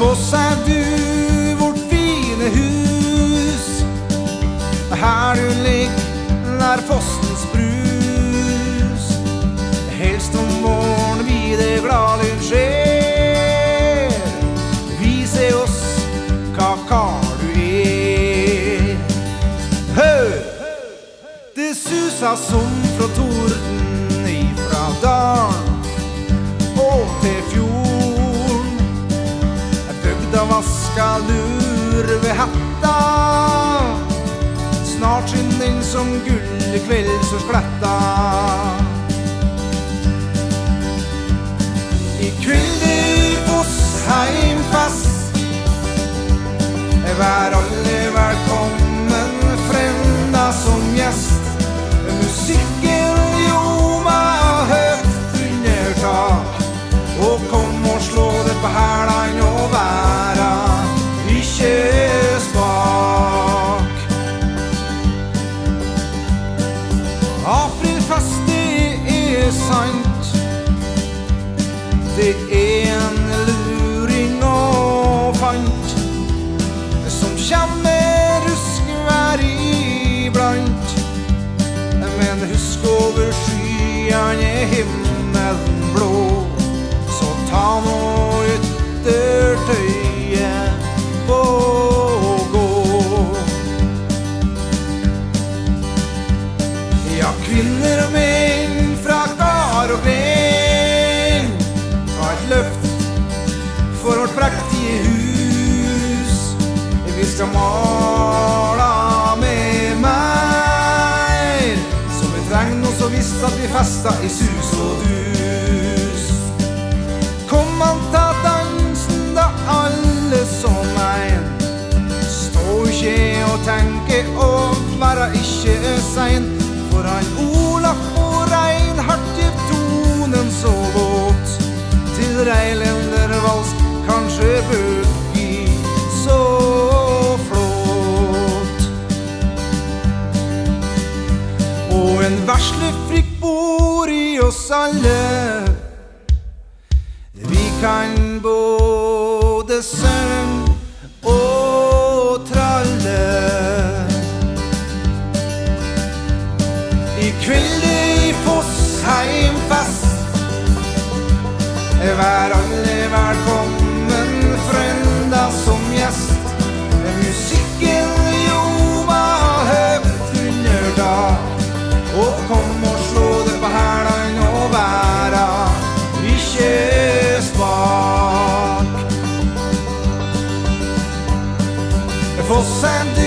Foss er du, vårt fine hus. Her du ligger nær fossens brus. Helst om morgenen blir det gladlyd skjer. ser oss hva kar du er. Hør! Det susa som fra torden vaska lur ved hetta. Snart skinn den som gull i kveld sant. Det er en luring og fant som kjem Skal mala med meg så vi trenger noe så visst at vi festa i sus og dus. Kom an, ta dansen da alle som ein. Stå ikke og tenke og være ikke sein. For han Olaf og Reinhardt gjev tonen så våt. Til reilendervals, en veslefrikk bor i oss alle. Vi kan både synge og tralle. I kveld er i Fossheimfest. Vær alle sandy